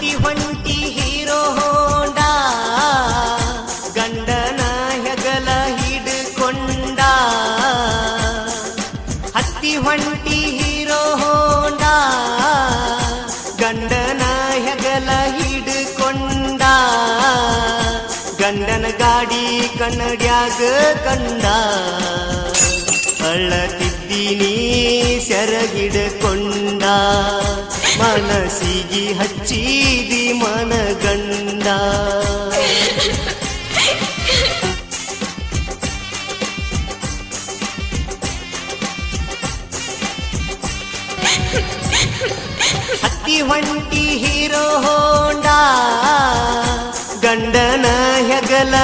ಹತ್ತಿ ಹೊಂಟಿ hero Honda, ಗಂಡನ ಹೆಗಲ ಹಿಡ್ಕೊಂಡ. ಅತ್ತಿ ಹೊಂಟಿ ಹೀರೋ ಹೋಂಡ, ಗಂಡನ ಹೆಗಲ ಹಿಡ್ಕೊಂಡ. ಗಂಡನ ಗಾಡಿ ಕನ್ನಡ್ಯಾಗ ಕಂಡ. ಅಳ್ಳತಿದ್ದೀನಿ ಸೆರಗಿಡ್ಕೊಂಡ. ಮನಸ್ಸಿಗೆ ಹಚ್ಚಿದಿ ಮನಗಂಡ. ಹತ್ತಿ ಹೊಂಟಿ ಹೀರೋ ಹೋಂಡ ಗಂಡನ ಹೆಗಲ